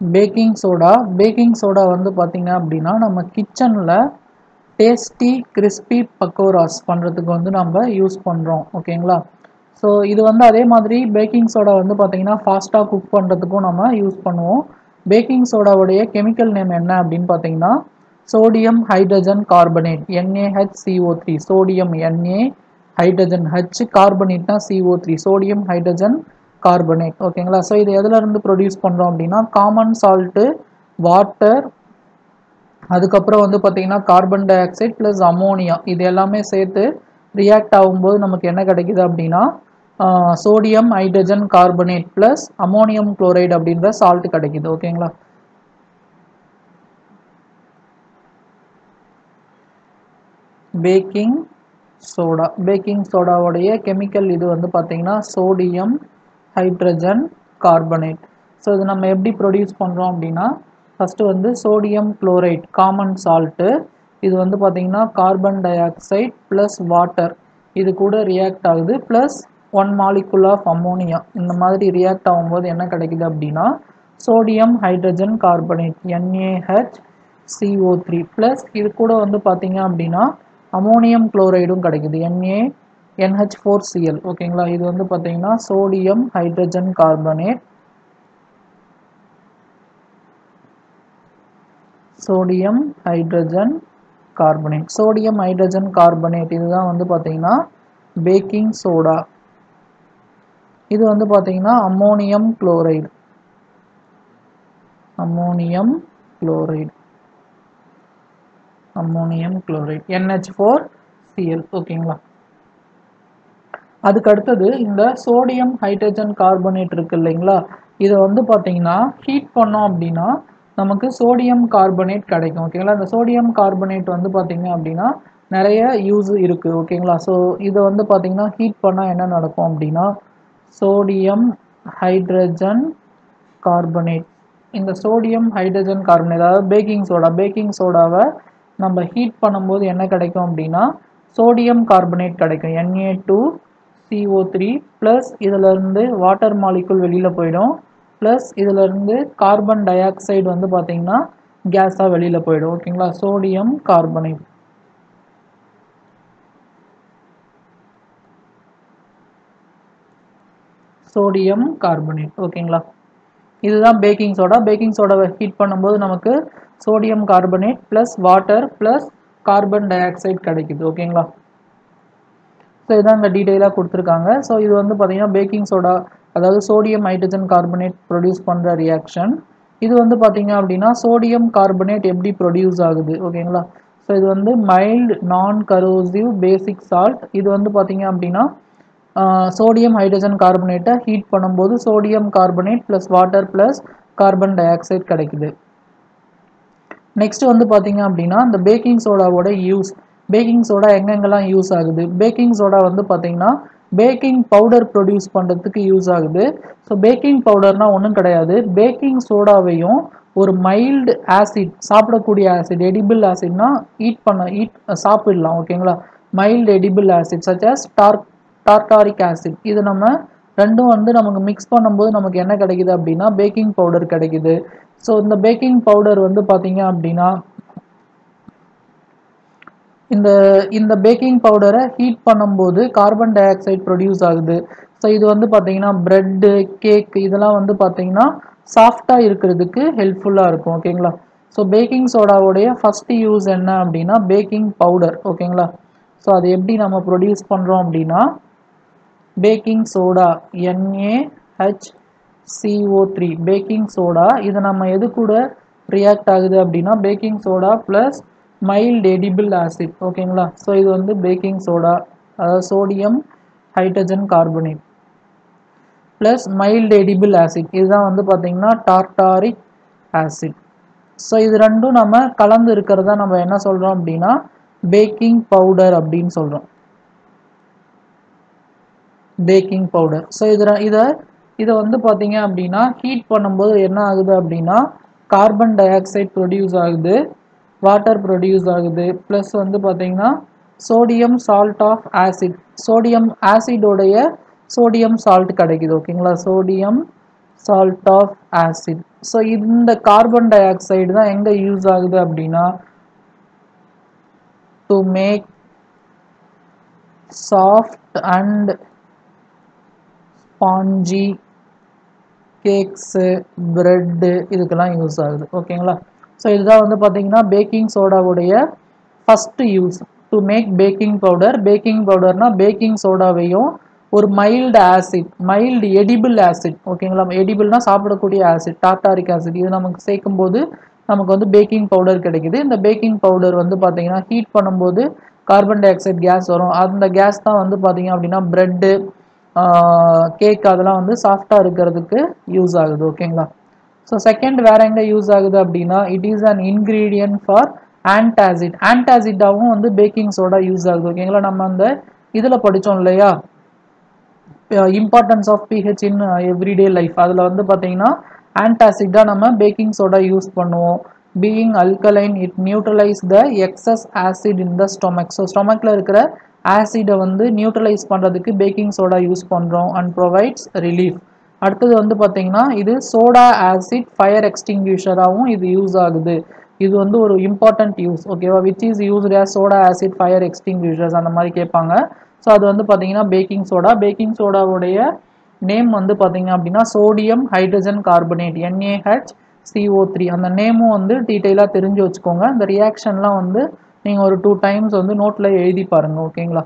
Packing soda packing soda வந்து பார்த்தீங்க அப்படின்னா நம்ம கிச்சனில் டேஸ்டி கிறிஸ்பி பக்கோராஸ் பண்ணுறதுக்கு வந்து நம்ம யூஸ் பண்ணுறோம் ஓகேங்களா ஸோ இது வந்து அதே மாதிரி பேக்கிங் சோடா வந்து பார்த்தீங்கன்னா ஃபாஸ்ட்டாக குக் பண்ணுறதுக்கும் நம்ம யூஸ் பண்ணுவோம். பேக்கிங் சோடாவுடைய கெமிக்கல் நேம் என்ன அப்படின்னு பார்த்தீங்கன்னா sodium hydrogen carbonate NAHCO three sodium NA hydrogen H கார்பனேட்னா CO three sodium hydrogen carbonate ஓகேங்களா ஸோ இது எதுலேருந்து ப்ரொடியூஸ் பண்ணுறோம் அப்படின்னா காமன் சால்ட்டு வாட்டர் அதுக்கப்புறம் வந்து பார்த்தீங்கன்னா carbon dioxide plus ammonia இது எல்லாமே சேர்த்து ரியாக்ட் ஆகும்போது நமக்கு என்ன கிடைக்குது அப்படின்னா sodium hydrogen carbonate plus ammonium chloride அப்படின்ற சால்ட் கிடைக்குது. ஓகேங்களா பேக்கிங் சோடா பேக்கிங் சோடாவுடைய கெமிக்கல் இது வந்து பார்த்தீங்கன்னா சோடியம் ஹைட்ரஜன் கார்பனேட். ஸோ இது நம்ம எப்படி ப்ரொடியூஸ் பண்ணுறோம் அப்படின்னா ஃபஸ்ட்டு வந்து சோடியம் குளோரைட் காமன் சால்ட்டு இது வந்து பார்த்திங்கன்னா carbon dioxide plus water இது கூட ரியாக்ட் ஆகுது plus one molecule of ammonia இந்த மாதிரி ரியாக்ட் ஆகும்போது என்ன கிடைக்குது அப்படின்னா sodium hydrogen carbonate NAH CO three plus இது கூட வந்து பார்த்திங்க அப்படின்னா அமோனியம் குளோரைடும் கிடைக்குது என்ஏ என்ஹெச் ஃபோர் சிஎல் ஓகேங்களா இது வந்து பார்த்தீங்கன்னா sodium hydrogen carbonate sodium hydrogen carbonate sodium hydrogen carbonate இதுதான் வந்து பார்த்தீங்கன்னா பேக்கிங் சோடா இது வந்து பார்த்தீங்கன்னா ammonium chloride ammonium chloride ammonium chloride NH four CL ஓகேங்களா அதுக்கு அடுத்தது இந்த சோடியம் ஹைட்ரஜன் கார்பனேட் இருக்கு இல்லைங்களா? இதை வந்து பார்த்தீங்கன்னா ஹீட் பண்ணோம் அப்படின்னா நமக்கு சோடியம் கார்பனேட் கிடைக்கும். ஓகேங்களா இந்த சோடியம் கார்பனேட் வந்து பார்த்தீங்க அப்படின்னா நிறைய யூஸ் இருக்குது ஓகேங்களா ஸோ இதை வந்து பார்த்தீங்கன்னா ஹீட் பண்ணால் என்ன நடக்கும் அப்படின்னா சோடியம் ஹைட்ரஜன் கார்பனேட் இந்த சோடியம் ஹைட்ரஜன் கார்பனேட் அதாவது பேக்கிங் சோடா பேக்கிங் சோடாவை நம்ம ஹீட் பண்ணும்போது என்ன கிடைக்கும் அப்படின்னா சோடியம் கார்பனேட் கிடைக்கும். NA two CO3 three plus இதிலிருந்து வாட்டர் மாலிகுல் வெளியில் போயிடும். ப்ளஸ் இதிலிருந்து கார்பன் டை ஆக்சைடு வந்து பார்த்தீங்கன்னா கேஸாக வெளியில் போயிடும். ஓகேங்களா சோடியம் கார்பனேட் சோடியம் கார்பனேட் ஓகேங்களா இதுதான் பேக்கிங் சோடா பேக்கிங் சோடாவை ஹீட் பண்ணும்போது நமக்கு sodium carbonate plus water plus carbon dioxide கிடைக்குது ஓகேங்களா ஸோ இதான் இந்த டீட்டெயிலாக கொடுத்துருக்காங்க. ஸோ இது வந்து பார்த்தீங்கன்னா பேக்கிங் சோடா அதாவது சோடியம் ஹைட்ரஜன் கார்பனேட் ப்ரொடியூஸ் பண்ணுற ரியாக்ஷன் இது வந்து பார்த்தீங்க அப்படின்னா சோடியம் கார்பனேட் எப்படி ப்ரொடியூஸ் ஆகுது? ஓகேங்களா ஸோ இது வந்து மைல்டு நான் கரோசிவ் பேசிக் சால்ட் இது வந்து பார்த்தீங்க அப்படின்னா சோடியம் ஹைட்ரஜன் கார்பனேட்டை ஹீட் பண்ணும்போது sodium carbonate plus water plus carbon dioxide கிடைக்குது. நெக்ஸ்ட் வந்து பார்த்தீங்க அப்படின்னா இந்த பேக்கிங் சோடாவோட யூஸ் பேக்கிங் சோடா எங்கெங்கெல்லாம் யூஸ் ஆகுது? பேக்கிங் சோடா வந்து பார்த்தீங்கன்னா பேக்கிங் பவுடர் ப்ரொடியூஸ் பண்ணுறதுக்கு யூஸ் ஆகுது. ஸோ பேக்கிங் பவுடர்னால் ஒன்றும் கிடையாது. பேக்கிங் சோடாவையும் ஒரு மைல்டு ஆசிட் சாப்பிடக்கூடிய ஆசிட் எடிபிள் ஆசிட்னா ஈட் பண்ண ஈட் சாப்பிடலாம் ஓகேங்களா mild edible acid such as tar tartaric acid இது நம்ம ரெண்டும் வந்து நமக்கு மிக்ஸ் பண்ணும்போது நமக்கு என்ன கிடைக்குது அப்படின்னா பேக்கிங் பவுடர் கிடைக்குது. ஸோ இந்த பேக்கிங் பவுடர் வந்து பார்த்தீங்க அப்படின்னா இந்த இந்த பேக்கிங் பவுடரை ஹீட் பண்ணும்போது கார்பன் டை ஆக்சைடு ப்ரொடியூஸ் ஆகுது. ஸோ இது வந்து பார்த்தீங்கன்னா ப்ரெட்டு கேக் இதெல்லாம் வந்து பார்த்தீங்கன்னா சாஃப்டாக இருக்கிறதுக்கு ஹெல்ப்ஃபுல்லாக இருக்கும் ஓகேங்களா ஸோ பேக்கிங் சோடாவுடைய ஃபஸ்ட்டு யூஸ் என்ன அப்படின்னா பேக்கிங் பவுடர் ஓகேங்களா ஸோ அது எப்படி நம்ம ப்ரொடியூஸ் பண்ணுறோம் அப்படின்னா baking soda NaHCO3 three baking soda இது நம்ம எது கூட ரியாக்ட் ஆகுது அப்படின்னா baking soda plus mild edible acid ஓகேங்களா ஸோ இது வந்து பேக்கிங் சோடா அதாவது sodium hydrogen carbonate plus mild edible acid இதுதான் வந்து பார்த்திங்கன்னா டார்டாரிக் ஆசிட் ஸோ இது ரெண்டும் நம்ம கலந்து இருக்கிறதா நம்ம என்ன சொல்கிறோம் அப்படின்னா பேக்கிங் பவுடர் அப்படின்னு சொல்கிறோம் பேக்கிங் பவுடர் ஸோ இதில் இதை இதை வந்து பார்த்தீங்க அப்படின்னா ஹீட் பண்ணும்போது என்ன ஆகுது அப்படின்னா கார்பன் டை ஆக்சைடு ப்ரொடியூஸ் ஆகுது. வாட்டர் ப்ரொடியூஸ் ஆகுது. ப்ளஸ் வந்து பார்த்தீங்கன்னா sodium salt of acid sodium ஆசிடோடைய sodium salt கிடைக்குது ஓகேங்களா sodium salt of acid so இந்த கார்பன் டை ஆக்சைடு தான் எங்கே யூஸ் ஆகுது அப்படின்னா to make soft and spongy cakes bread இதுக்கெல்லாம் யூஸ் ஆகுது ஓகேங்களா ஸோ இதுதான் வந்து பார்த்தீங்கன்னா baking சோடாவுடைய first use to make baking powder baking பவுடர்னால் baking சோடாவையும் ஒரு mild acid mild edible acid ஓகேங்களா எடிபிள்னா சாப்பிடக்கூடிய ஆசிட் டாட்டாரிக் ஆசிட் இது நமக்கு சேர்க்கும் போது நமக்கு வந்து பேக்கிங் பவுடர் கிடைக்குது. இந்த பேக்கிங் பவுடர் வந்து பார்த்திங்கன்னா ஹீட் பண்ணும்போது கார்பன் டை ஆக்சைடு கேஸ் வரும். அந்த கேஸ் தான் வந்து பார்த்திங்க அப்படின்னா ப்ரெட்டு கேக் அதெல்லாம் வந்து சாஃப்டாக இருக்கிறதுக்கு யூஸ் ஆகுது ஓகேங்களா ஸோ செகண்ட் வேற எங்கே யூஸ் ஆகுது அப்படின்னா it is an ingredient for antacid ஆன்டாசிட்டாவும் வந்து பேக்கிங் சோடா யூஸ் ஆகுது. ஓகேங்களா நம்ம அந்த இதில் படித்தோம் இல்லையா? Importance of pH in everyday life அதில் வந்து பார்த்தீங்கன்னா ஆன்டாசிட்டாக நம்ம பேக்கிங் சோடா யூஸ் பண்ணுவோம். Being alkaline it neutralize the excess acid in the stomach so ஸ்டொமக்கில் இருக்கிற ஆசிடை வந்து நியூட்ரலைஸ் பண்ணுறதுக்கு பேக்கிங் சோடா யூஸ் பண்ணுறோம் அண்ட் ப்ரொவைட்ஸ் ரிலீஃப் அடுத்தது வந்து பார்த்தீங்கன்னா இது சோடா ஆசிட் ஃபயர் எக்ஸ்டிங்யூஷராகவும் இது யூஸ் ஆகுது. இது வந்து ஒரு இம்பார்ட்டன்ட் யூஸ் ஓகேவா which is used as soda acid fire extinguishers அந்த மாதிரி கேட்பாங்க. ஸோ அது வந்து பார்த்தீங்கன்னா பேக்கிங் சோடா பேக்கிங் சோடாவுடைய நேம் வந்து பார்த்தீங்க அப்படின்னா sodium hydrogen carbonate NAH CO three அந்த நேமும் வந்து டீட்டெயிலாக தெரிஞ்சு வச்சுக்கோங்க. அந்த ரியாக்ஷன்லாம் வந்து நீங்கள் ஒரு டூ டைம்ஸ் வந்து நோட்டில் எழுதி பாருங்கள் ஓகேங்களா